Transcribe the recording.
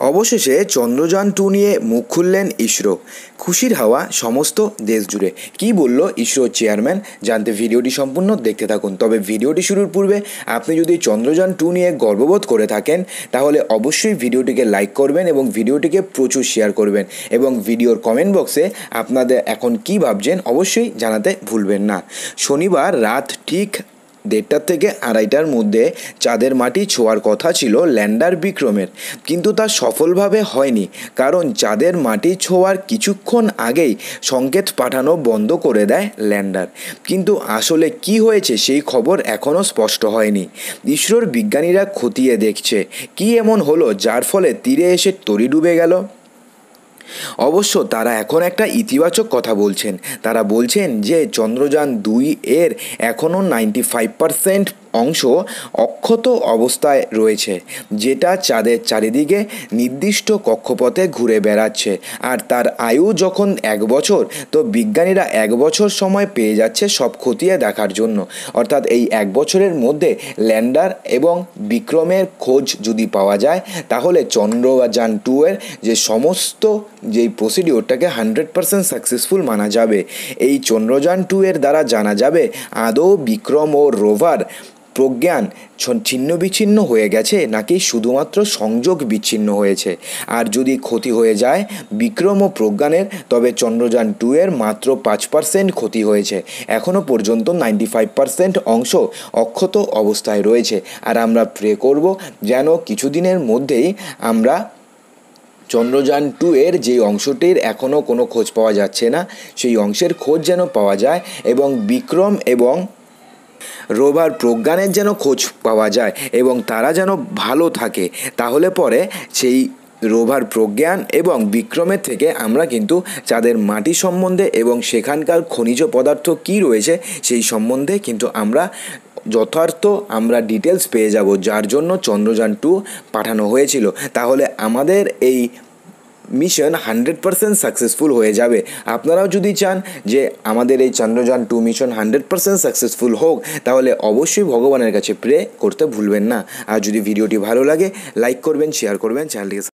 অবশেষে চন্দ্রযান টু নিয়ে মুখ খুললেন ইসরো। খুশির হাওয়া সমস্ত দেশ জুড়ে। কী বলল ইসরোর চেয়ারম্যান? জানতে ভিডিওটি সম্পূর্ণ দেখতে থাকুন। তবে ভিডিওটি শুরুর পূর্বে আপনি যদি চন্দ্রযান টু নিয়ে গর্ববোধ করে থাকেন, তাহলে অবশ্যই ভিডিওটিকে লাইক করবেন এবং ভিডিওটিকে প্রচুর শেয়ার করবেন এবং ভিডিওর কমেন্ট বক্সে আপনাদের এখন কী ভাবছেন অবশ্যই জানাতে ভুলবেন না। শনিবার রাত ঠিক দেড়টার থেকে আড়াইটার মধ্যে চাঁদের মাটি ছোঁয়ার কথা ছিল ল্যান্ডার বিক্রমের। কিন্তু তা সফলভাবে হয়নি, কারণ চাঁদের মাটি ছোঁয়ার কিছুক্ষণ আগেই সংকেত পাঠানো বন্ধ করে দেয় ল্যান্ডার। কিন্তু আসলে কি হয়েছে সেই খবর এখনও স্পষ্ট হয়নি। ইসরোর বিজ্ঞানীরা খতিয়ে দেখছে, কি এমন হলো যার ফলে তীরে এসে তরি ডুবে গেল? অবশ্য তারা এখন একটা ইতিবাচক কথা বলছেন। তারা বলছেন যে চন্দ্রযান দুই এর এখনও নাইনটি ফাইভ পারসেন্ট অংশ অক্ষত অবস্থায় রয়েছে, যেটা চাঁদের চারিদিকে নির্দিষ্ট কক্ষপথে ঘুরে বেড়াচ্ছে। আর তার আয়ু যখন এক বছর, তো বিজ্ঞানীরা এক বছর সময় পেয়ে যাচ্ছে সব খতিয়ে দেখার জন্য। অর্থাৎ এই এক বছরের মধ্যে ল্যান্ডার এবং বিক্রমের খোঁজ যদি পাওয়া যায়, তাহলে চন্দ্রযান টু এর যে সমস্ত যেই প্রসিডিওরটাকে হান্ড্রেড পারসেন্ট সাকসেসফুল মানা যাবে। এই চন্দ্রযান টু এর দ্বারা জানা যাবে, আদৌ বিক্রম ও রোভার প্রজ্ঞান ছিন্ন বিচ্ছিন্ন হয়ে গেছে নাকি শুধুমাত্র সংযোগ বিচ্ছিন্ন হয়েছে? আর যদি ক্ষতি হয়ে যায় বিক্রম ও প্রজ্ঞানের, তবে চন্দ্রযান টু এর মাত্র পাঁচ পার্সেন্ট ক্ষতি হয়েছে। এখনও পর্যন্ত নাইনটি ফাইভ পার্সেন্ট অংশ অক্ষত অবস্থায় রয়েছে। আর আমরা প্রে করব যেন কিছুদিনের মধ্যেই আমরা চন্দ্রযান টু এর যে অংশটির এখনও কোনো খোঁজ পাওয়া যাচ্ছে না, সেই অংশের খোঁজ যেন পাওয়া যায় এবং বিক্রম এবং রোভার প্রজ্ঞানের যেন খোঁজ পাওয়া যায় এবং তারা যেন ভালো থাকে, তাহলে পরে সেই রোভার প্রজ্ঞান এবং বিক্রমের থেকে আমরা কিন্তু চাঁদের মাটি সম্বন্ধে এবং সেখানকার খনিজ পদার্থ কী রয়েছে সেই সম্বন্ধে কিন্তু আমরা যথার্থ আমরা ডিটেলস পেয়ে যাব, যার জন্য চন্দ্রযান টু পাঠানো হয়েছিল। তাহলে আমাদের এই মিশন হান্ড্রেড পারসেন্ট সাকসেসফুল হয়ে যাবে। আপনারাও যদি চান যে আমাদের এই Chandrayaan two mission hundred percent successful হোক, তাহলে অবশ্যই ভগবানের কাছে প্রে করতে ভুলবেন না। আর যদি ভিডিওটি ভালো লাগে লাইক করবেন শেয়ার করবেন চ্যানেলটিকে